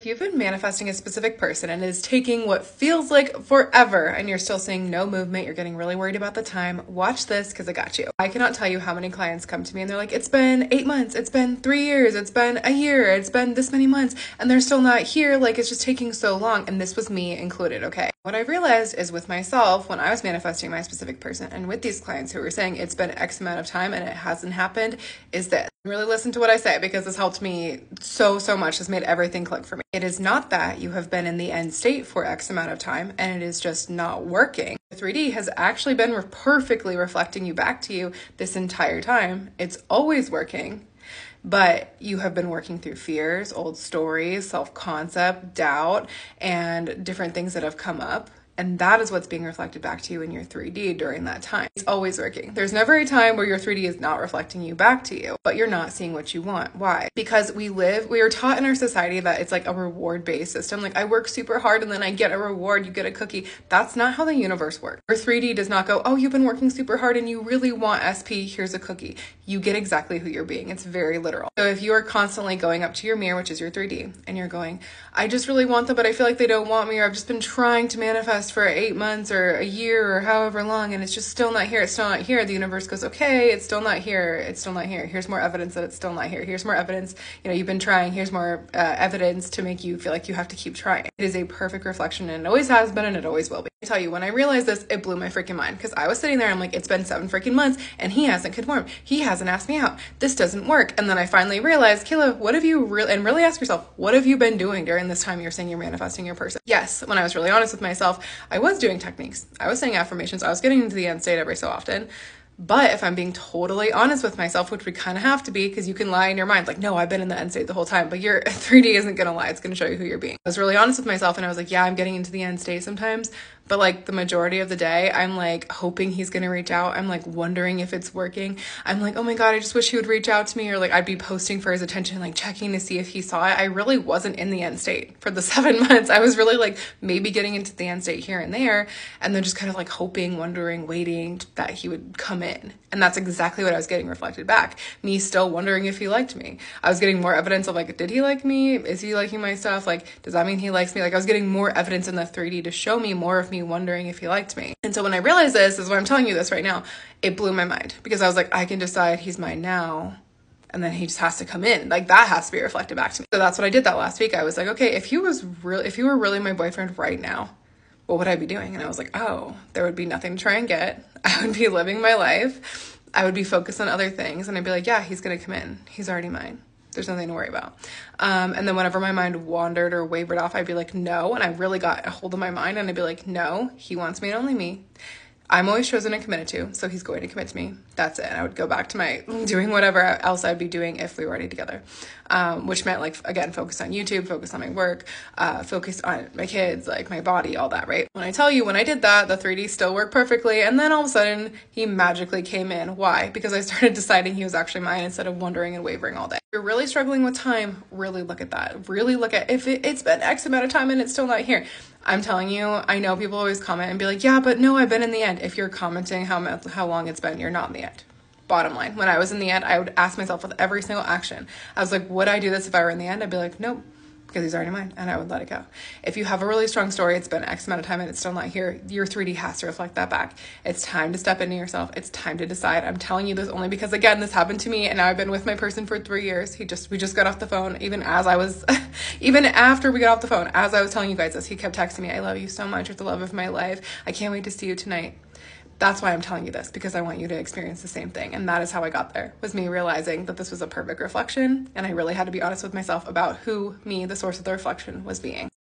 If you've been manifesting a specific person and it is taking what feels like forever and you're still seeing no movement, you're getting really worried about the time, watch this because I got you. I cannot tell you how many clients come to me and they're like, it's been eight months, it's been three years, it's been a year, it's been this many months, and they're still not here. Like it's just taking so long. And this was me included, okay? What I've realized is with myself, when I was manifesting my specific person and with these clients who were saying it's been X amount of time and it hasn't happened, is this. Really listen to what I say because this helped me so, so much. This made everything click for me. It is not that you have been in the end state for X amount of time and it is just not working. 3D has actually been re- perfectly reflecting you back to you this entire time. It's always working but you have been working through fears, old stories, self concept, doubt, and different things that have come up. And that is what's being reflected back to you in your 3D during that time. It's always working. There's never a time where your 3D is not reflecting you back to you, but you're not seeing what you want. Why? Because we live, we are taught in our society that it's like a reward based system. Like I work super hard and then I get a reward, you get a cookie. That's not how the universe works. Your 3D does not go, oh, you've been working super hard and you really want SP, here's a cookie. You get exactly who you're being. It's very literal. So if you are constantly going up to your mirror, which is your 3D, and you're going, I just really want them, but I feel like they don't want me, or I've just been trying to manifest for eight months or a year or however long and it's just still not here it's still not here. The universe goes okay it's still not here it's still not here. Here's more evidence that it's still not here. Here's more evidence. You know you've been trying. Here's more uh, evidence to make you feel like you have to keep trying. It is a perfect reflection and it always has been and it always will be. I tell you when i realized this it blew my freaking mind because i was sitting there i'm like it's been seven freaking months and he hasn't conformed. He hasn't asked me out. This doesn't work. And then i finally realized kayla what have you really and really ask yourself what have you been doing during this time you're saying you're manifesting your person? Yes when i was really honest with myself i was doing techniques. I was saying affirmations. I was getting into the end state every so often. But if I'm being totally honest with myself, which we kind of have to be, because you can lie in your mind, like, no, I've been in the end state the whole time, but your 3D isn't going to lie. It's going to show you who you're being. I was really honest with myself and I was like, yeah, I'm getting into the end state sometimes, but like the majority of the day, I'm like hoping he's gonna reach out. I'm like wondering if it's working. I'm like, oh my God, I just wish he would reach out to me. Or like I'd be posting for his attention, like checking to see if he saw it. I really wasn't in the end state for the seven months. I was really like maybe getting into the end state here and there. And then just kind of like hoping, wondering, waiting that he would come in. And that's exactly what I was getting reflected back. Me still wondering if he liked me. I was getting more evidence of like, did he like me? Is he liking my stuff? Like, does that mean he likes me? Like I was getting more evidence in the 3D to show me more of me wondering if he liked me. And so when I realized this, this is why I'm telling you this right now, it blew my mind. Because I was like, I can decide he's mine now and then he just has to come in. Like that has to be reflected back to me. So that's what i did that last week. I was like okay if he was real if he were really my boyfriend right now what would i be doing? And i was like oh there would be nothing to try and get. I would be living my life. I would be focused on other things. And i'd be like yeah he's gonna come in. He's already mine there's nothing to worry about. Um, and then whenever my mind wandered or wavered off, I'd be like, no. And I really got a hold of my mind and I'd be like, no, he wants me and only me. I'm always chosen and committed to, so he's going to commit to me. That's it. And I would go back to my doing whatever else I'd be doing if we were already together, um, which meant like again focus on YouTube, focus on my work, uh, focus on my kids, like my body, all that. Right. When I tell you when I did that, the 3D still worked perfectly, and then all of a sudden he magically came in. Why? Because I started deciding he was actually mine instead of wondering and wavering all day. If you're really struggling with time, really look at that. Really look at if it, it's been X amount of time and it's still not here. I'm telling you, I know people always comment and be like, yeah, but no, I've been in the end. If you're commenting how how long it's been, you're not in the end. Bottom line, when I was in the end, I would ask myself with every single action, I was like, would I do this if I were in the end? I'd be like, nope, because he's already mine and I would let it go. If you have a really strong story, it's been X amount of time and it's still not here, your 3D has to reflect that back. It's time to step into yourself. It's time to decide. I'm telling you this only because again, this happened to me and I've been with my person for three years. He just, we just got off the phone. Even as I was, even after we got off the phone, as I was telling you guys this, he kept texting me, I love you so much. You're the love of my life. I can't wait to see you tonight that's why I'm telling you this because I want you to experience the same thing. And that is how I got there was me realizing that this was a perfect reflection. And I really had to be honest with myself about who me, the source of the reflection, was being.